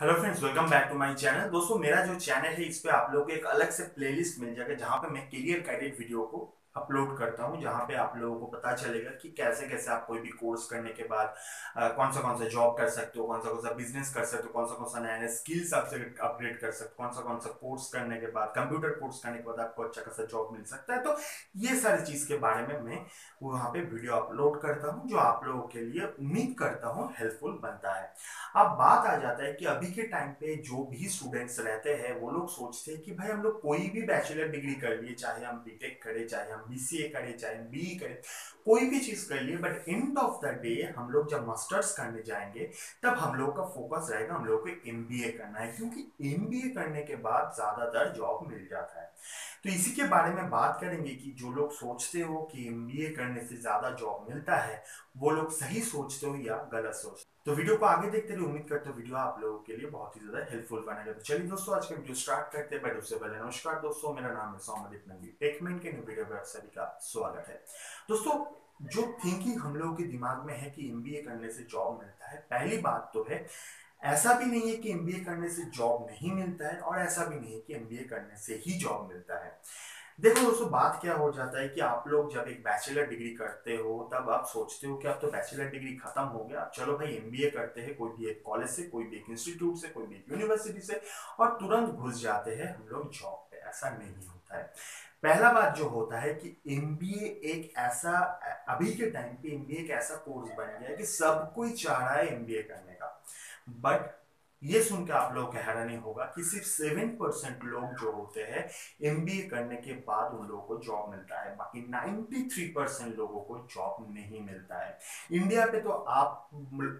Hello friends welcome back to my channel दोस्तों, मेरा जो चैनल है, इस पर आप लोगों को एक अलग से प्लेलिस्ट मिल जाएगा जहाँ पे मैं क्लियर गाइडेड वीडियो को अपलोड करता हूँ जहाँ पे आप लोगों को पता चलेगा कि कैसे कैसे आप कोई भी कोर्स करने के बाद आ, कौन सा कौन सा जॉब कर सकते हो कौन सा कौन सा बिज़नेस कर सकते हो कौन सा कौन सा नया नया स्किल्स आपसे अपग्रेड कर सकते हो कौन सा कौन सा कोर्स करने के बाद कंप्यूटर कोर्स करने के बाद आपको अच्छा खासा जॉब मिल सकता है। तो ये सारी चीज़ के बारे में मैं वहाँ पे वीडियो अपलोड करता हूँ जो आप लोगों के लिए उम्मीद करता हूँ हेल्पफुल बनता है। अब बात आ जाता है कि अभी के टाइम पे जो भी स्टूडेंट्स रहते हैं वो लोग सोचते हैं कि भाई हम लोग कोई भी बैचलर डिग्री कर लिए चाहे हम बीटेक करें चाहे हम बीसीए करें, चाहे बी करें, कोई भी चीज़ कर लिए but end of the day हम लोग जब मास्टर्स करने जाएँगे, तब हम लोग का फोकस रहेगा, हम लोग को एमबीए करना है, क्योंकि एमबीए करने के बाद ज़्यादातर जॉब मिल जाता है। तो इसी के बारे में बात करेंगे कि जो लोग सोचते हो कि एमबीए करने से ज़्यादा जॉब मिलता है, वो लोग सही सोचते हो या गलत सोचते तो वीडियो को आगे देखते रहिए। उम्मीद करते हो वीडियो आप लोगों के लिए बहुत ही ज़्यादा हेल्पफुल बनेगा। तो चलिए दोस्तों, आज का वीडियो स्टार्ट करते हैं। उससे पहले नमस्कार दोस्तों। मेरा नाम है सौमदीप नंदी टेकमेंट के न्यू वीडियो पर सभी का स्वागत है। दोस्तों, जो थिंकिंग हम लोगों के दिमाग में है कि एमबीए करने से जॉब मिलता है, पहली बात तो है ऐसा भी नहीं है कि एमबीए करने से जॉब नहीं मिलता है और ऐसा भी नहीं है कि एमबीए करने से ही जॉब मिलता है। देखो दोस्तों, बात क्या हो जाता है कि आप लोग जब एक बैचलर डिग्री करते हो, तब आप सोचते हो कि अब तो बैचलर डिग्री खत्म हो गया। चलो भाई एमबीए करते हैं, कोई भी एक कॉलेज से, कोई भी एक इंस्टीट्यूट से, कोई भी एक यूनिवर्सिटी से और तुरंत घुस जाते हैं हम लोग जॉब पे। ऐसा नहीं होता है। पहला बात जो होता है कि एमबीए एक ऐसा, अभी के टाइम पे एमबीए एक ऐसा कोर्स बन गया है कि सब कोई चाह रहा है एमबीए करने का। बट ये सुन के आप लोगों को हैरानी होगा कि सिर्फ़ सेवन परसेंट लोग जो होते हैं एमबीए करने के बाद उन लोगों को जॉब मिलता है। बाकी नाइन्टी थ्री परसेंट लोगों को जॉब नहीं मिलता है। इंडिया पे तो आप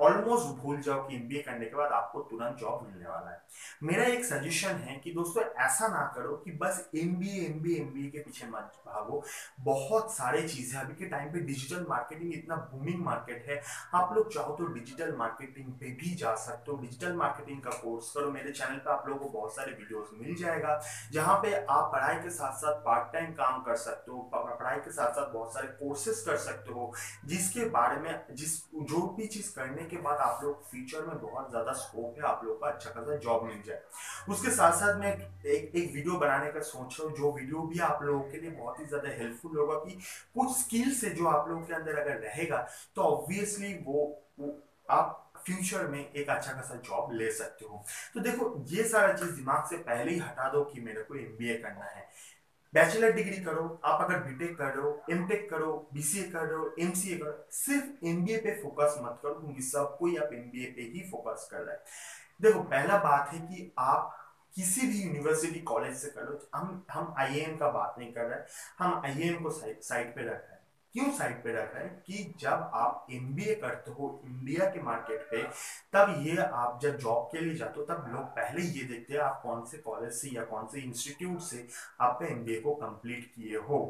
ऑलमोस्ट भूल जाओ कि एमबीए करने के बाद आपको तुरंत जॉब मिलने वाला है। मेरा एक सजेशन है कि दोस्तों, ऐसा ना करो कि बस एमबीए एमबीए एमबीए के पीछे मत भागो। बहुत सारे चीज़ें अभी के टाइम पे डिजिटल मार्केटिंग इतना बूमिंग मार्केट है। आप लोग चाहो तो डिजिटल मार्केटिंग पे भी जा सकते हो। डिजिटल मार्केटिंग मार्केटिंग का कोर्स करो। मेरे चैनल पे आप लोगों को बहुत सारे वीडियोस मिल जाएगा जहाँ पे आप पढ़ाई के साथ साथ पार्ट टाइम काम कर सकते हो पढ़ाई के साथ साथ बहुत सारे कोर्सेज कर सकते हो जिसके बारे में जिस जो भी चीज़ करने के बाद आप लोग फ्यूचर में बहुत ज़्यादा स्कोप है आप लोग का अच्छा खासा जॉब मिल जाए। उसके साथ साथ मैं एक एक वीडियो बनाने का सोच रहा हूँ। जो वीडियो भी आप लोगों के लिए बहुत ही ज़्यादा हेल्पफुल होगा कि कुछ स्किल्स है जो आप लोगों के अंदर अगर रहेगा तो ऑब्वियसली वो, वो आप फ्यूचर में एक अच्छा खासा जॉब ले सकते हो। तो देखो, ये सारा चीज़ दिमाग से पहले ही हटा दो कि मेरे को एमबीए करना है। बैचलर डिग्री करो, आप अगर बीटेक कर रहे हो एमटेक करो बीसीए कर रहे हो एमसीए करो, सिर्फ़ एमबीए पे फोकस मत करो क्योंकि सब कोई आप एमबीए पे ही फोकस कर रहा है। देखो, पहला बात है कि आप किसी भी यूनिवर्सिटी कॉलेज से कर लो, हम हम आईएएम का बात नहीं कर रहे हम आईएएम को साइड पे रख रहे हैं। क्यों साइड पे रखा है कि जब आप एमबीए करते हो इंडिया के मार्केट पे, तब ये आप जब जॉब के लिए जाते हो, तब लोग पहले ये देखते हैं आप कौन से कॉलेज से या कौन से इंस्टीट्यूट से आपने एमबीए को कंप्लीट किए हो।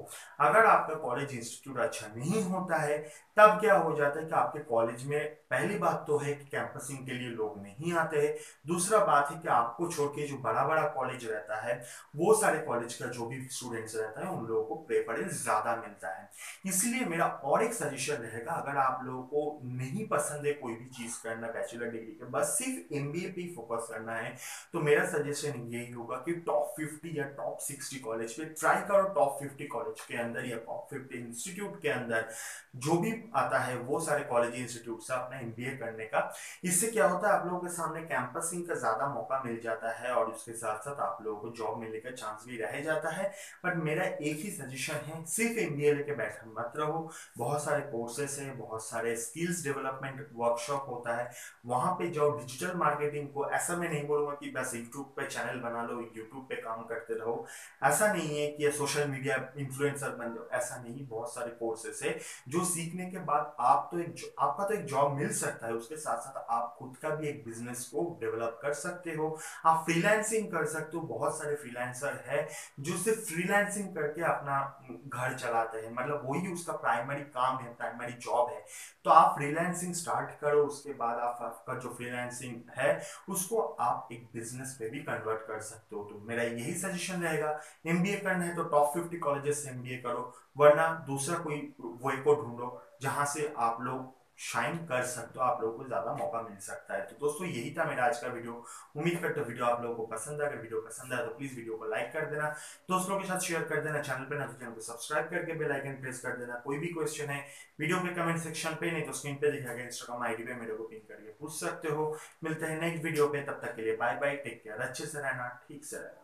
अगर आपका कॉलेज इंस्टीट्यूट अच्छा नहीं होता है, तब क्या हो जाता है कि आपके कॉलेज में पहली बात तो है कि कैंपसिंग के लिए लोग नहीं आते हैं। दूसरा बात है कि आपको छोड़ के जो बड़ा बड़ा कॉलेज रहता है, वो सारे कॉलेज का जो भी स्टूडेंट्स रहता है, उन लोगों को प्रेफरेंस ज़्यादा मिलता है। इसलिए इसलिए मेरा और एक सजेशन रहेगा, अगर आप लोगों को नहीं पसंद है कोई भी चीज़ करना बैचलर डिग्री के, बस सिर्फ़ एमबीए पे फोकस करना है तो मेरा सजेशन यही होगा कि टॉप 50 या टॉप 60 कॉलेज पे ट्राई करो टॉप 50 कॉलेज के अंदर या टॉप 50 इंस्टीट्यूट के अंदर। जो भी आता है, वो सारे कॉलेज इंस्टीट्यूट से अपना एमबीए करने का। इससे क्या होता है, आप लोगों के सामने कैंपसिंग का ज़्यादा मौका मिल जाता है और उसके साथ साथ आप लोगों को जॉब मिलने का चांस भी रह जाता है। बट मेरा एक ही सजेशन है, सिर्फ़ एमबीए लेके बैठा मत। रहो रहो बहुत सारे कोर्सेस हैं, बहुत सारे स्किल्स डेवलपमेंट वर्कशॉप होता है। वहाँ पे जाओ डिजिटल मार्केटिंग को ऐसा मैं नहीं बोलूँगा कि बस यूट्यूब पे चैनल बना लो यूट्यूब पे काम करते रहो। ऐसा नहीं है कि सोशल मीडिया इन्फ्लुएंसर बन जाओ, ऐसा नहीं, बहुत सारे कोर्सेस है। जो सीखने के बाद आप तो एक आपका तो एक जॉब मिल सकता है, उसके साथ साथ आप खुद का भी एक बिज़नेस को डेवलप कर सकते हो। आप फ्रीलांसिंग कर सकते हो, बहुत सारे फ्रीलांसर है, जो सिर्फ़ फ्रीलांसिंग करके अपना घर चलाते हैं। मतलब वही उसका प्राइमरी काम है प्राइमरी जॉब है। तो आप फ्रीलांसिंग स्टार्ट करो, उसके बाद आप आपका जो फ्रीलांसिंग है, उसको आप एक बिज़नेस पे भी कन्वर्ट कर सकते हो। तो मेरा यही सजेशन रहेगा एमबीए करना है तो टॉप फिफ्टी कॉलेजेस से एमबीए करो, वरना दूसरा कोई वे को ढूंढो, जहाँ से आप लोग शाइन कर सकते हो, आप लोगों को ज़्यादा मौका मिल सकता है। तो दोस्तों, यही था मेरा आज का वीडियो उम्मीद करते हो वीडियो आप लोगों को पसंद है अगर वीडियो पसंद है तो प्लीज़ वीडियो को लाइक कर देना। दोस्तों के साथ शेयर कर देना। चैनल पर ना तो चैनल को सब्सक्राइब करके बेल आइकन प्रेस कर देना। कोई भी क्वेश्चन है वीडियो के कमेंट सेक्शन पे नहीं तो स्क्रीन पे दिखा गया इंस्टाग्राम आईडी पे मेरे को पिन करके पूछ सकते हो। मिलते हैं नेक्स्ट वीडियो पे। तब तक के लिए बाय बाय टेक केयर अच्छे से रहना, ठीक से रहना।